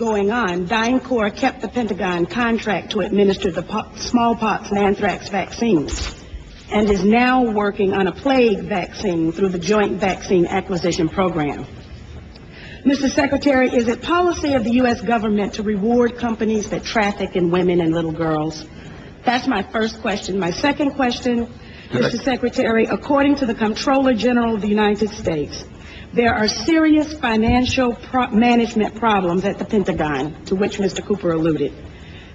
going on, DynCorp kept the Pentagon contract to administer the smallpox and anthrax vaccines and is now working on a plague vaccine through the Joint Vaccine Acquisition Program. Mr. Secretary, is it policy of the U.S. government to reward companies that traffic in women and little girls? That's my first question. My second question, Mr. Secretary, according to the Comptroller General of the United States, there are serious financial pro- management problems at the Pentagon, to which Mr. Cooper alluded.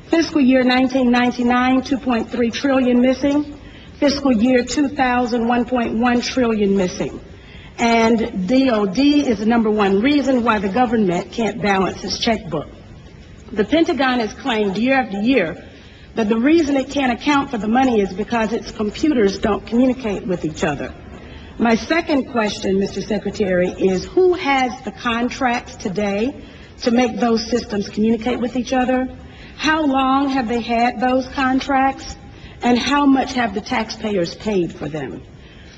Fiscal year 1999, 2.3 trillion missing. Fiscal year 2000, 1.1 trillion missing. And DOD is the number one reason why the government can't balance its checkbook. The Pentagon has claimed year after year that the reason it can't account for the money is because its computers don't communicate with each other. My second question, Mr. Secretary, is who has the contracts today to make those systems communicate with each other? How long have they had those contracts? And how much have the taxpayers paid for them?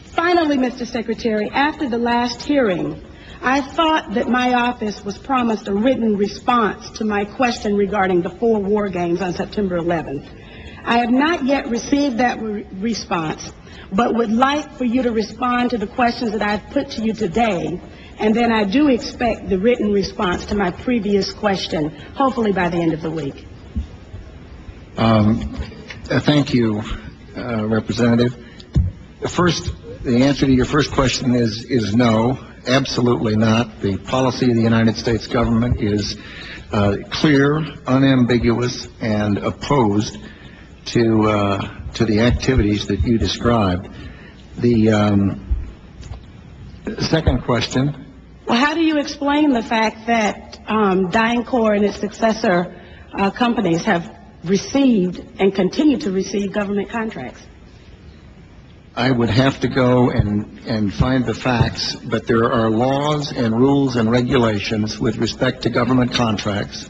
Finally, Mr. Secretary, after the last hearing, I thought that my office was promised a written response to my question regarding the four war games on September 11th. I have not yet received that re- response, but would like for you to respond to the questions that I've put to you today. And then I do expect the written response to my previous question, hopefully by the end of the week. Um, uh, Thank you, uh, Representative. First, the answer to your first question is, is no, absolutely not. The policy of the United States government is uh, clear, unambiguous, and opposed to, uh, to the activities that you described. The um, second question, Well, how do you explain the fact that um, DynCorp and its successor uh, companies have received and continue to receive government contracts? I would have to go and, and find the facts, but there are laws and rules and regulations with respect to government contracts.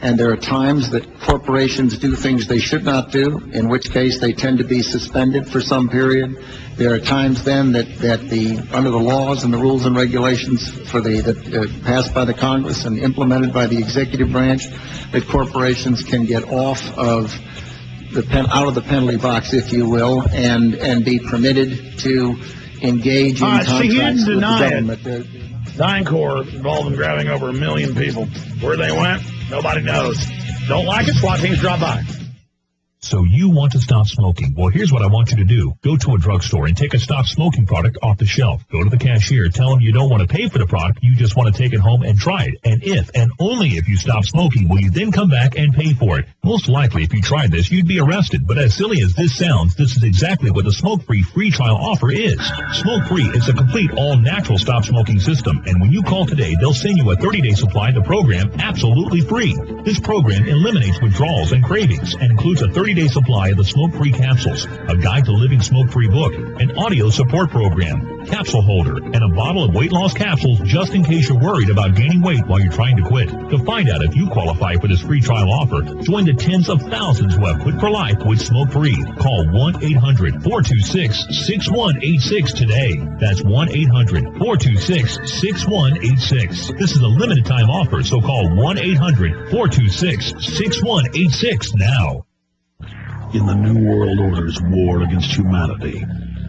And there are times that corporations do things they should not do, in which case they tend to be suspended for some period. There are times then that, that the, under the laws and the rules and regulations for the, that uh, passed by the Congress and implemented by the executive branch, that corporations can get off of the pen, out of the penalty box, if you will, and, and be permitted to engage in right, see, he contracts didn't with the deny it. government. DynCorp involved in grabbing over a million people. Where they went, nobody knows. Don't like it, SWAT teams drop by. So you want to stop smoking? Well, here's what I want you to do. Go to a drugstore and take a stop smoking product off the shelf. Go to the cashier, tell them you don't want to pay for the product, you just want to take it home and try it. And if and only if you stop smoking will you then come back and pay for it. Most likely if you tried this, you'd be arrested. But as silly as this sounds, this is exactly what the smoke-free free trial offer is. Smoke-free is a complete all-natural stop smoking system. And when you call today, they'll send you a 30-day supply of the program absolutely free. This program eliminates withdrawals and cravings and includes a 30 30-day supply of the smoke-free capsules, a guide to living smoke-free book, an audio support program, capsule holder, and a bottle of weight loss capsules just in case you're worried about gaining weight while you're trying to quit. To find out if you qualify for this free trial offer, join the tens of thousands who have quit for life with smoke-free. Call 1-800-426-6186 today. That's 1-800-426-6186. This is a limited time offer, so call 1-800-426-6186 now. In the New World Order's war against humanity,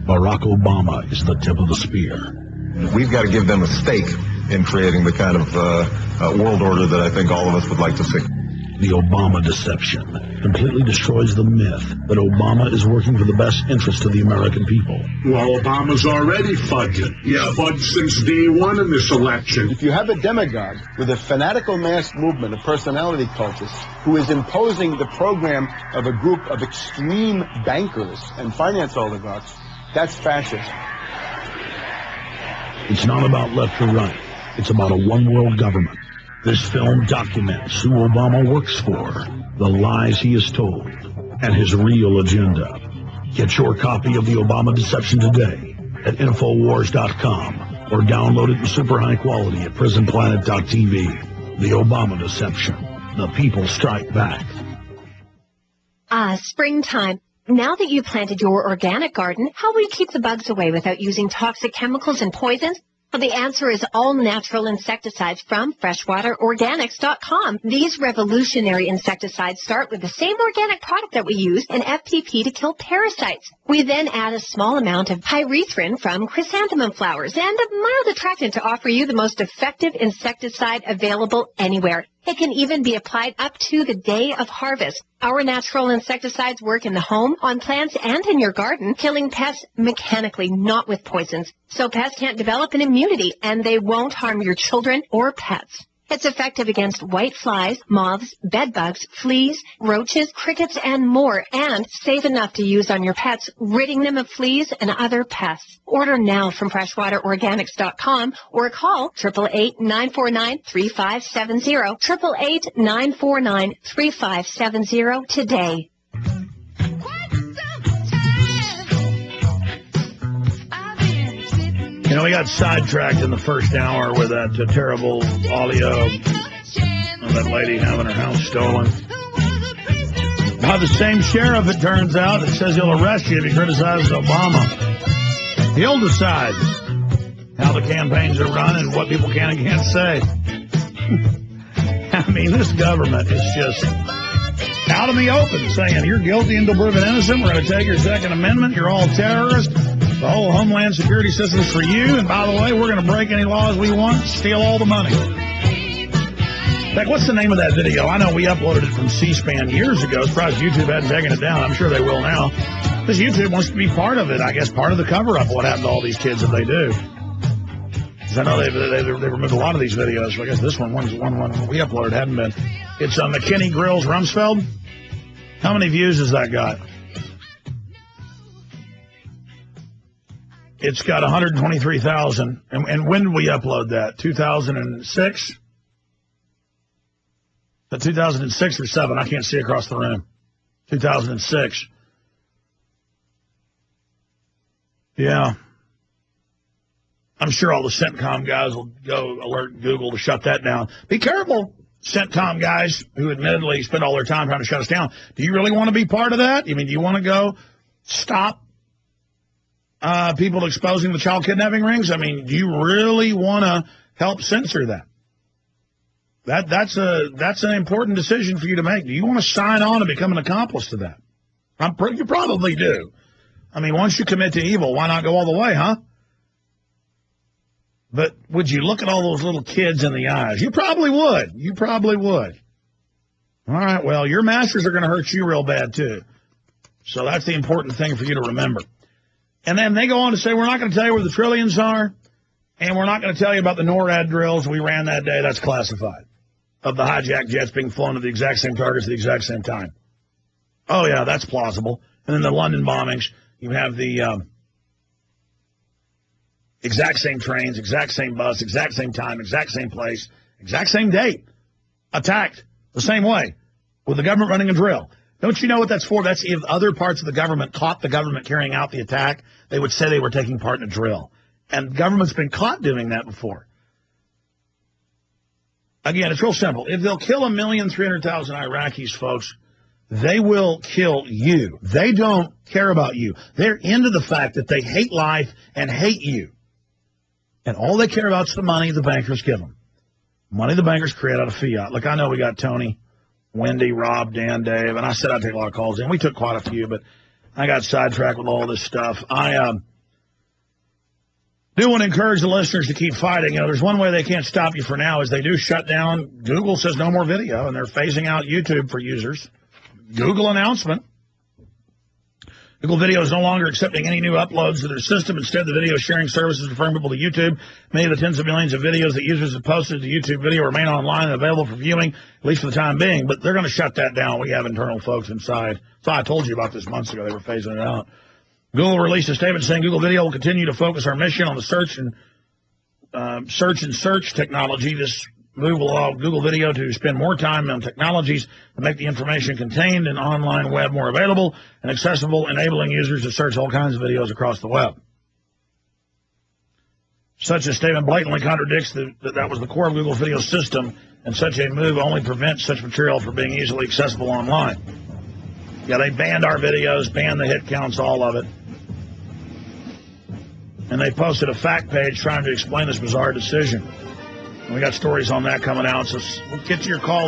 Barack Obama is the tip of the spear. We've got to give them a stake in creating the kind of uh, uh, world order that I think all of us would like to see. The Obama deception completely destroys the myth that Obama is working for the best interest of the American people. Well, Obama's already fudging. Yeah, fudged since day one in this election. If you have a demagogue with a fanatical mass movement of personality cultists who is imposing the program of a group of extreme bankers and finance oligarchs, that's fascism. It's not about left or right. It's about a one world government. This film documents who Obama works for, the lies he has told, and his real agenda. Get your copy of The Obama Deception today at Infowars.com or download it in super high quality at PrisonPlanet.tv. The Obama Deception. The people strike back. Ah, springtime. Now that you've planted your organic garden, how will you keep the bugs away without using toxic chemicals and poisons? Well, the answer is all natural insecticides from freshwaterorganics.com. These revolutionary insecticides start with the same organic product that we use in FPP to kill parasites. We then add a small amount of pyrethrin from chrysanthemum flowers and a mild attractant to offer you the most effective insecticide available anywhere. It can even be applied up to the day of harvest. Our natural insecticides work in the home, on plants, and in your garden, killing pests mechanically, not with poisons. So pests can't develop an immunity, and they won't harm your children or pets. It's effective against white flies, moths, bed bugs, fleas, roaches, crickets, and more, and safe enough to use on your pets, ridding them of fleas and other pests. Order now from freshwaterorganics.com or call 888-949-3570, 888-949-3570 today. Know, we got sidetracked in the first hour with that uh, terrible audio of that lady having her house stolen. By the same sheriff, it turns out, that says he'll arrest you if you criticize Obama. He'll decide how the campaigns are run and what people can and can't say. I mean, this government is just out in the open saying you're guilty until proven innocent. We're going to take your Second Amendment. You're all terrorists. The whole Homeland Security system is for you. And by the way, we're going to break any laws we want, steal all the money. Like, what's the name of that video? I know we uploaded it from C-SPAN years ago. Surprised YouTube hadn't taken it down. I'm sure they will now. Because YouTube wants to be part of it. I guess part of the cover-up of what happened to all these kids if they do. I know they, they, they removed a lot of these videos. I guess this one, one's one, one we uploaded hadn't been. It's uh, McKinney Grills Rumsfeld. How many views has that got? It's got 123,000. And, and when did we upload that? 2006? The 2006 uh, or 7? I can't see across the room. 2006. Yeah. I'm sure all the CENTCOM guys will go alert Google to shut that down. Be careful, CENTCOM guys who admittedly spend all their time trying to shut us down. Do you really want to be part of that? I mean, do you want to go stop uh, people exposing the child kidnapping rings? I mean, do you really want to help censor that? That that's a that's an important decision for you to make. Do you want to sign on and become an accomplice to that? I'm you probably do. I mean, once you commit to evil, why not go all the way, huh? But would you look at all those little kids in the eyes? You probably would. You probably would. All right, well, your masters are going to hurt you real bad, too. So that's the important thing for you to remember. And then they go on to say, we're not going to tell you where the trillions are, and we're not going to tell you about the NORAD drills we ran that day. That's classified. Of the hijacked jets being flown to the exact same targets at the exact same time. Oh, yeah, that's plausible. And then the London bombings, you have the um, exact same trains, exact same bus, exact same time, exact same place, exact same date, attacked the same way with the government running a drill. Don't you know what that's for? That's if other parts of the government caught the government carrying out the attack, they would say they were taking part in a drill. And government's been caught doing that before. Again, it's real simple. If they'll kill a million, three hundred thousand Iraqis, folks, they will kill you. They don't care about you. They're into the fact that they hate life and hate you. And all they care about is the money the bankers give them. Money the bankers create out of fiat. Look, I know we got Tony, Wendy, Rob, Dan, Dave, and I said I'd take a lot of calls in. We took quite a few, but I got sidetracked with all this stuff. I um, do want to encourage the listeners to keep fighting. You know, there's one way they can't stop you for now is they do shut down. Google says no more video, and they're phasing out YouTube for users. Google announcement. Google Video is no longer accepting any new uploads to their system. Instead, the video sharing service is referring people to YouTube. Many of the tens of millions of videos that users have posted to YouTube video remain online and available for viewing, at least for the time being. But they're going to shut that down. We have internal folks inside. So I told you about this months ago. They were phasing it out. Google released a statement saying Google Video will continue to focus our mission on the search and uh, search and search technology. This move will allow Google Video to spend more time on technologies to make the information contained in online web more available and accessible, enabling users to search all kinds of videos across the web. Such a statement blatantly contradicts the, that that was the core of Google's video system, and such a move only prevents such material from being easily accessible online. Yeah, they banned our videos, banned the hit counts, all of it. and they posted a fact page trying to explain this bizarre decision. We got stories on that coming out, so get to your calls.